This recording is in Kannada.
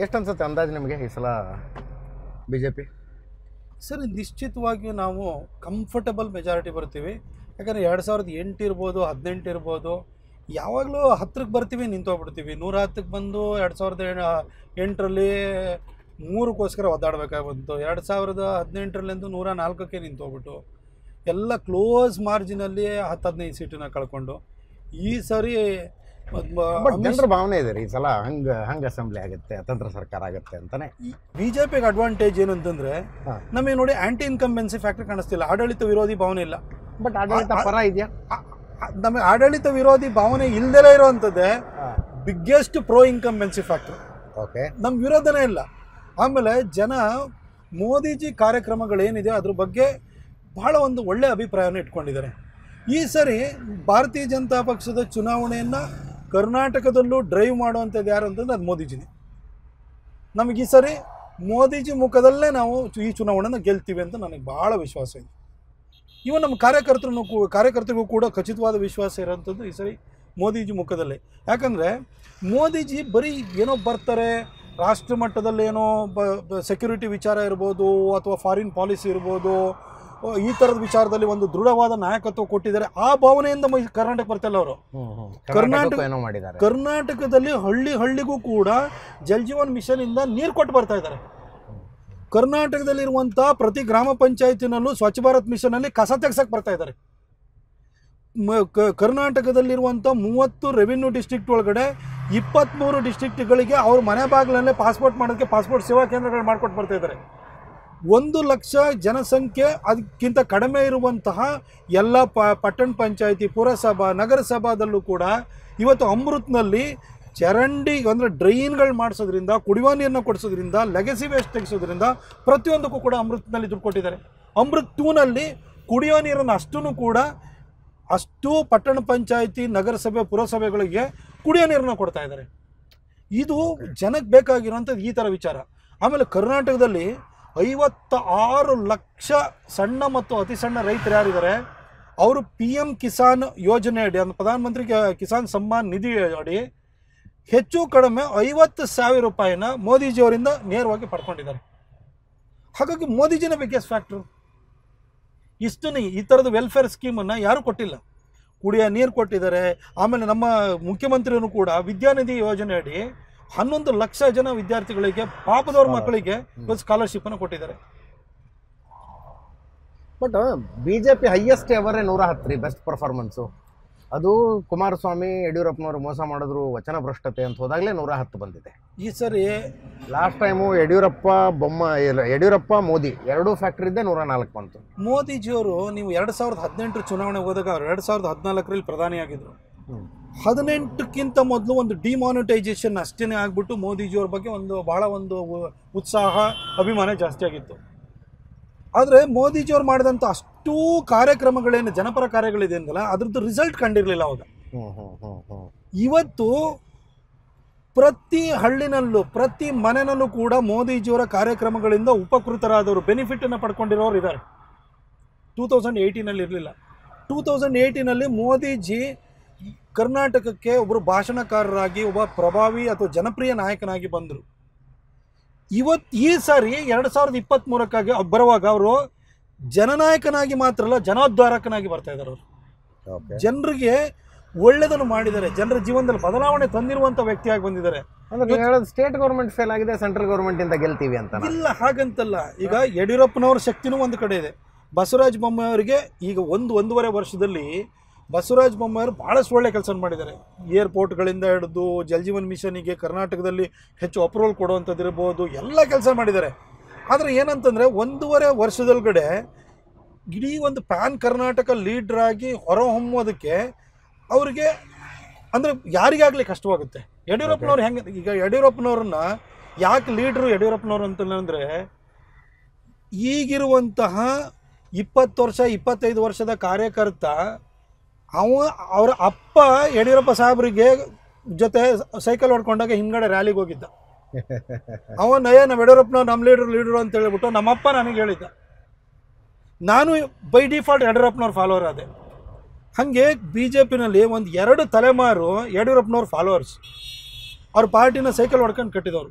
ಎಷ್ಟು ಅನ್ಸುತ್ತೆ ಅಂದಾಜು ನಿಮಗೆ ಈ ಸಲ ಬಿ ಜೆ ಪಿ ಸರ್, ನಿಶ್ಚಿತವಾಗಿಯೂ ನಾವು ಕಂಫರ್ಟಬಲ್ ಮೆಜಾರಿಟಿ ಬರ್ತೀವಿ. ಯಾಕಂದರೆ ಎರಡು ಸಾವಿರದ ಎಂಟು ಇರ್ಬೋದು, ಹದಿನೆಂಟು ಇರ್ಬೋದು, ಯಾವಾಗಲೂ ಹತ್ತಕ್ಕೆ ಬರ್ತೀವಿ, ನಿಂತೋಗ್ಬಿಡ್ತೀವಿ. ನೂರ ಹತ್ತಕ್ಕೆ ಬಂದು ಎರಡು ಸಾವಿರದ ಎಂಟರಲ್ಲಿ ಮೂರಕ್ಕೋಸ್ಕರ ಒದ್ದಾಡಬೇಕಾಗಿ ಬಂತು ಎರಡು ಸಾವಿರದ ಹದಿನೆಂಟರಲ್ಲಿಂದು ನೂರ ನಾಲ್ಕಕ್ಕೆ ನಿಂತೋಗ್ಬಿಟ್ಟು ಎಲ್ಲ ಕ್ಲೋಸ್ ಮಾರ್ಜಿನಲ್ಲಿ ಹತ್ತು ಹದಿನೈದು ಸೀಟನ್ನ ಕಳ್ಕೊಂಡು ಈ ಸರಿ ಬಟ್ ಜನರ ಭಾವನೆ ಇದೆ ರೀ ಈ ಸಲ ಹಂಗೆ ಹಂಗೆ ಅಸೆಂಬ್ಲಿ ಆಗುತ್ತೆ ಅತಂತ್ರ ಸರ್ಕಾರ ಆಗುತ್ತೆ ಅಂತಾನೆ. ಬಿ ಜೆ ಪಿಗೆ ಅಡ್ವಾಂಟೇಜ್ ಏನು ಅಂತಂದ್ರೆ ನಮಗೆ ನೋಡಿ ಆಂಟಿ ಇನ್ಕಂಬೆನ್ಸಿ ಫ್ಯಾಕ್ಟರ್ ಕಾಣಿಸ್ತಿಲ್ಲ. ಆಡಳಿತ ವಿರೋಧಿ ಭಾವನೆ ಇಲ್ಲ. ಬಟ್ ಆಡಳಿತ ಪರ ಇದೆಯಾ? ನಮಗೆ ಆಡಳಿತ ವಿರೋಧಿ ಭಾವನೆ ಇಲ್ದೇ ಇರುವಂಥದ್ದೇ biggest pro incumbency factor okay ನಮ್ಮ ವಿರೋಧನೇ ಇಲ್ಲ. ಆಮೇಲೆ ಜನ ಮೋದಿಜಿ ಕಾರ್ಯಕ್ರಮಗಳೇನಿದೆ ಅದ್ರ ಬಗ್ಗೆ ಬಹಳ ಒಂದು ಒಳ್ಳೆ ಅಭಿಪ್ರಾಯವನ್ನು ಇಟ್ಕೊಂಡಿದ್ದಾರೆ. ಈ ಸರಿ ಭಾರತೀಯ ಜನತಾ ಪಕ್ಷದ ಚುನಾವಣೆಯನ್ನು ಕರ್ನಾಟಕದಲ್ಲೂ ಡ್ರೈವ್ ಮಾಡುವಂಥದ್ದು ಯಾರು ಅಂತಂದ್ರೆ ಅದು ಮೋದಿಜಿನೇ. ನಮಗೆ ಈ ಸರಿ ಮೋದಿಜಿ ಮುಖದಲ್ಲೇ ನಾವು ಈ ಚುನಾವಣೆನ ಗೆಲ್ತೀವಿ ಅಂತ ನನಗೆ ಭಾಳ ವಿಶ್ವಾಸ ಇದೆ. ಇವನ್ ನಮ್ಮ ಕಾರ್ಯಕರ್ತರನ್ನು ಕಾರ್ಯಕರ್ತರಿಗೂ ಕೂಡ ಖಚಿತವಾದ ವಿಶ್ವಾಸ ಇರೋಂಥದ್ದು ಈ ಸರಿ ಮೋದಿಜಿ ಮುಖದಲ್ಲೇ. ಯಾಕಂದರೆ ಮೋದಿಜಿ ಬರೀ ಏನೋ ಬರ್ತಾರೆ ರಾಷ್ಟ್ರ ಮಟ್ಟದಲ್ಲಿ ಏನೋ ಬ ಸೆಕ್ಯೂರಿಟಿ ವಿಚಾರ ಇರ್ಬೋದು ಅಥವಾ ಫಾರಿನ್ ಪಾಲಿಸಿ ಇರ್ಬೋದು ಈ ತರದ ವಿಚಾರದಲ್ಲಿ ಒಂದು ದೃಢವಾದ ನಾಯಕತ್ವ ಕೊಟ್ಟಿದ್ದಾರೆ. ಆ ಭಾವನೆಯಿಂದ ಕರ್ನಾಟಕ ಬರ್ತಲ್ಲ ಅವರು. ಕರ್ನಾಟಕ ಕರ್ನಾಟಕದಲ್ಲಿ ಹಳ್ಳಿ ಹಳ್ಳಿಗೂ ಕೂಡ ಜಲ್ ಜೀವನ್ ಮಿಷನ್ ಇಂದ ನೀರು ಕೊಟ್ಟು ಬರ್ತಾ ಇದ್ದಾರೆ. ಕರ್ನಾಟಕದಲ್ಲಿರುವಂಥ ಪ್ರತಿ ಗ್ರಾಮ ಪಂಚಾಯತಿನಲ್ಲೂ ಸ್ವಚ್ಛ ಭಾರತ್ ಮಿಷನ್ ಅಲ್ಲಿ ಕಸ ತೆಗ್ಸಕ್ಕೆ ಬರ್ತಾ ಇದ್ದಾರೆ. ಮ- ಕ- ಕರ್ನಾಟಕದಲ್ಲಿರುವಂಥ ಮೂವತ್ತು ರೆವಿನ್ಯೂ ಡಿಸ್ಟ್ರಿಕ್ಟ್ ಒಳಗಡೆ ಇಪ್ಪತ್ತ್ಮೂರು ಡಿಸ್ಟ್ರಿಕ್ಟ್ಗಳಿಗೆ ಅವ್ರ ಮನೆ ಬಾಗಿಲಲ್ಲೇ ಪಾಸ್ಪೋರ್ಟ್ ಮಾಡೋದಕ್ಕೆ ಪಾಸ್ಪೋರ್ಟ್ ಸೇವಾ ಕೇಂದ್ರಗಳು ಮಾಡ್ಕೊಟ್ಟು ಬರ್ತಾ ಇದ್ದಾರೆ. ಒಂದು ಲಕ್ಷ ಜನಸಂಖ್ಯೆ ಅದಕ್ಕಿಂತ ಕಡಿಮೆ ಇರುವಂತಹ ಎಲ್ಲ ಪ ಪಟ್ಟಣ ಪಂಚಾಯಿತಿ, ಪುರಸಭಾ, ನಗರಸಭಾದಲ್ಲೂ ಕೂಡ ಇವತ್ತು ಅಮೃತ್ನಲ್ಲಿ ಚರಂಡಿ ಅಂದರೆ ಡ್ರೈನ್ಗಳು ಮಾಡಿಸೋದ್ರಿಂದ, ಕುಡಿಯುವ ನೀರನ್ನ ಕೊಡಿಸೋದ್ರಿಂದ ಲೆಗಸಿ ವೇಸ್ಟ್ ತೆಗೆಸೋದ್ರಿಂದ ಪ್ರತಿಯೊಂದಕ್ಕೂ ಕೂಡ ಅಮೃತ್ನಲ್ಲಿ ದುಡ್ಡು ಕೊಟ್ಟಿದ್ದಾರೆ. ಅಮೃತ್ ಟೂನಲ್ಲಿ ಕುಡಿಯೋ ನೀರನ್ನು ಅಷ್ಟೂ ಕೂಡ ಅಷ್ಟು ಪಟ್ಟಣ ಪಂಚಾಯಿತಿ, ನಗರಸಭೆ, ಪುರಸಭೆಗಳಿಗೆ ಕುಡಿಯೋ ನೀರನ್ನು ಕೊಡ್ತಾ ಇದ್ದಾರೆ. ಇದು ಜನಕ್ಕೆ ಬೇಕಾಗಿರುವಂಥದ್ದು ಈ ಥರ ವಿಚಾರ. ಆಮೇಲೆ ಕರ್ನಾಟಕದಲ್ಲಿ ಐವತ್ತ ಆರು ಲಕ್ಷ ಸಣ್ಣ ಮತ್ತು ಅತಿ ಸಣ್ಣ ರೈತರು ಯಾರಿದ್ದಾರೆ? ಅವರು ಪಿ ಎಂ ಕಿಸಾನ್ ಯೋಜನೆ ಅಡಿ, ಅಂದ್ರೆ ಪ್ರಧಾನಮಂತ್ರಿ ಕಿಸಾನ್ ಸಮ್ಮಾನ್ ನಿಧಿ ಅಡಿ ಹೆಚ್ಚು ಕಡಿಮೆ ಐವತ್ತು ಸಾವಿರ ರೂಪಾಯಿನ ಮೋದಿಜಿಯವರಿಂದ ನೇರವಾಗಿ ಪಡ್ಕೊಂಡಿದ್ದಾರೆ. ಹಾಗಾಗಿ ಮೋದಿಜಿನ ಬಿಗ್ಗೆಸ್ಟ್ ಫ್ಯಾಕ್ಟ್ರು ಇಷ್ಟನ್ನು ಈ ಥರದ ವೆಲ್ಫೇರ್ ಸ್ಕೀಮನ್ನು ಯಾರೂ ಕೊಟ್ಟಿಲ್ಲ. ಕುಡಿಯೋ ನೀರು ಕೊಟ್ಟಿದ್ದಾರೆ. ಆಮೇಲೆ ನಮ್ಮ ಮುಖ್ಯಮಂತ್ರಿಯೂ ಕೂಡ ವಿದ್ಯಾನಿಧಿ ಯೋಜನೆ ಅಡಿ ಹನ್ನೊಂದು ಲಕ್ಷ ಜನ ವಿದ್ಯಾರ್ಥಿಗಳಿಗೆ ಪಾಪದವ್ರ ಮಕ್ಕಳಿಗೆ ಸ್ಕಾಲರ್ಶಿಪ್ ಅನ್ನು ಕೊಟ್ಟಿದ್ದಾರೆ. But B J P highest ಎವರೇ ನೂರ ಹತ್ತು ರೀ ಬೆಸ್ಟ್ ಪರ್ಫಾರ್ಮೆನ್ಸು ಅದು ಕುಮಾರಸ್ವಾಮಿ ಯಡಿಯೂರಪ್ಪನವರು ಮೋಸ ಮಾಡಿದ್ರು ವಚನ ಭ್ರಷ್ಟತೆ ಅಂತ ಹೋದಾಗಲೇ ನೂರ ಹತ್ತು ಬಂದಿದೆ. ಈ ಸರಿ ಲಾಸ್ಟ್ ಟೈಮು ಯಡಿಯೂರಪ್ಪ ಬೊಮ್ಮ ಯಡಿಯೂರಪ್ಪ ಮೋದಿ ಎರಡೂ ಫ್ಯಾಕ್ಟ್ರಿ ಇದ್ದೇ ನೂರ ನಾಲ್ಕು ಬಂತು. ಮೋದಿಜಿಯವರು ನೀವು ಎರಡು ಸಾವಿರದ ಹದಿನೆಂಟು ಚುನಾವಣೆ ಹೋದಾಗ ಅವ್ರು ಎರಡು ಸಾವಿರದ ಹದಿನಾಲ್ಕರಲ್ಲಿ ಪ್ರಧಾನಿಯಾಗಿದ್ದರು ಹದಿನೆಂಟಕ್ಕಿಂತ ಮೊದಲು ಒಂದು ಡಿಮಾನಿಟೈಸೇಷನ್ ಅಷ್ಟೇ ಆಗ್ಬಿಟ್ಟು ಮೋದಿಜಿಯವ್ರ ಬಗ್ಗೆ ಒಂದು ಭಾಳ ಒಂದು ಉತ್ಸಾಹ ಅಭಿಮಾನ ಜಾಸ್ತಿ ಆಗಿತ್ತು. ಆದರೆ ಮೋದಿಜಿಯವ್ರು ಮಾಡಿದಂಥ ಅಷ್ಟೂ ಕಾರ್ಯಕ್ರಮಗಳೇನು ಜನಪರ ಕಾರ್ಯಗಳಿದೆ ಅಂದಲ್ಲ ಅದ್ರದ್ದು ರಿಸಲ್ಟ್ ಕಂಡಿರಲಿಲ್ಲ ಅವಾಗ. ಇವತ್ತು ಪ್ರತಿ ಹಳ್ಳಿನಲ್ಲೂ ಪ್ರತಿ ಮನೆಯಲ್ಲೂ ಕೂಡ ಮೋದಿಜಿಯವರ ಕಾರ್ಯಕ್ರಮಗಳಿಂದ ಉಪಕೃತರಾದವರು ಬೆನಿಫಿಟನ್ನು ಪಡ್ಕೊಂಡಿರೋರು ಇದ್ದಾರೆ. ಟೂ ತೌಸಂಡ್ ಏಯ್ಟೀನಲ್ಲಿ ಇರಲಿಲ್ಲ ಟೂ ತೌಸಂಡ್ ಏಯ್ಟೀನಲ್ಲಿ ಮೋದಿಜಿ ಕರ್ನಾಟಕಕ್ಕೆ ಒಬ್ಬರು ಭಾಷಣಕಾರರಾಗಿ ಒಬ್ಬ ಪ್ರಭಾವಿ ಅಥವಾ ಜನಪ್ರಿಯ ನಾಯಕನಾಗಿ ಬಂದರು. ಇವತ್ತು ಈ ಸಾರಿ ಎರಡು ಸಾವಿರದ ಇಪ್ಪತ್ತ್ಮೂರಕ್ಕಾಗಿ ಬರುವಾಗ ಅವರು ಜನನಾಯಕನಾಗಿ ಮಾತ್ರ ಅಲ್ಲ ಜನೋದ್ಧಾರಕನಾಗಿ ಬರ್ತಾ ಇದ್ದಾರೆ ಅವರು. ಜನರಿಗೆ ಒಳ್ಳೆದನ್ನು ಮಾಡಿದ್ದಾರೆ. ಜನರ ಜೀವನದಲ್ಲಿ ಬದಲಾವಣೆ ತಂದಿರುವಂತ ವ್ಯಕ್ತಿಯಾಗಿ ಬಂದಿದ್ದಾರೆ. ಸ್ಟೇಟ್ ಗೌರ್ಮೆಂಟ್ ಫೇಲ್ ಆಗಿದೆ ಸೆಂಟ್ರಲ್ ಗೌರ್ಮೆಂಟಿಂದ ಗೆಲ್ತೀವಿ ಅಂತ ಇಲ್ಲ ಹಾಗಂತಲ್ಲ. ಈಗ ಯಡಿಯೂರಪ್ಪನವ್ರ ಶಕ್ತಿನೂ ಒಂದು ಕಡೆ ಇದೆ. ಬಸವರಾಜ ಬೊಮ್ಮಾಯಿಯವರಿಗೆ ಈಗ ಒಂದು ಒಂದೂವರೆ ವರ್ಷದಲ್ಲಿ ಬಸವರಾಜ ಬೊಮ್ಮಾಯಿಯವರು ಭಾಳಷ್ಟು ಒಳ್ಳೆ ಕೆಲಸ ಮಾಡಿದ್ದಾರೆ. ಏರ್ಪೋರ್ಟ್ಗಳಿಂದ ಹಿಡಿದು ಜಲ್ಜೀವನ್ ಮಿಷನಿಗೆ ಕರ್ನಾಟಕದಲ್ಲಿ ಹೆಚ್ಚು ಅಪ್ರೂವಲ್ ಕೊಡುವಂಥದ್ದು ಇರ್ಬೋದು ಎಲ್ಲ ಕೆಲಸ ಮಾಡಿದ್ದಾರೆ. ಆದರೆ ಏನಂತಂದರೆ ಒಂದೂವರೆ ವರ್ಷದೊಳಗಡೆ ಇಡೀ ಒಂದು ಪ್ಯಾನ್ ಕರ್ನಾಟಕ ಲೀಡ್ರಾಗಿ ಹೊರಹೊಮ್ಮೋದಕ್ಕೆ ಅವರಿಗೆ ಅಂದರೆ ಯಾರಿಗಾಗಲಿ ಕಷ್ಟವಾಗುತ್ತೆ. ಯಡಿಯೂರಪ್ಪನವ್ರು ಹೆಂಗೆ ಈಗ ಯಡಿಯೂರಪ್ಪನವ್ರನ್ನ ಯಾಕೆ ಲೀಡ್ರು ಯಡಿಯೂರಪ್ಪನವ್ರು ಅಂತಂದರೆ ಈಗಿರುವಂತಹ ಇಪ್ಪತ್ತು ವರ್ಷ, ಇಪ್ಪತ್ತೈದು ವರ್ಷದ ಕಾರ್ಯಕರ್ತ ಅವ ಅವರ ಅಪ್ಪ ಯಡಿಯೂರಪ್ಪ ಸಾಹೇಬ್ರಿಗೆ ಜೊತೆ ಸೈಕಲ್ ಹೊಡ್ಕೊಂಡಾಗ ಹಿಂದ್ಗಡೆ ರ್ಯಾಲಿಗೆ ಹೋಗಿದ್ದ. ಅವನ ನಯ, ನಮ್ಮ ಯಡಿಯೂರಪ್ಪನವ್ರು ನಮ್ಮ ಲೀಡರ್ ಲೀಡ್ರು ಅಂತ ನಮ್ಮ ನಮ್ಮಪ್ಪ ನನಗೆ ಹೇಳಿದ್ದ. ನಾನು ಬೈ ಡಿಫಾಲ್ಟ್ ಯಡಿಯೂರಪ್ಪನವ್ರ ಫಾಲೋವರ್ ಅದೇ ಹಾಗೆ ಬಿ ಜೆ ಪಿನಲ್ಲಿ ಒಂದು ಎರಡು ತಲೆಮಾರು ಯಡಿಯೂರಪ್ಪನವ್ರ ಫಾಲೋವರ್ಸ್ ಅವ್ರ ಪಾರ್ಟಿನ ಸೈಕಲ್ ಹೊಡ್ಕೊಂಡು ಕಟ್ಟಿದವರು.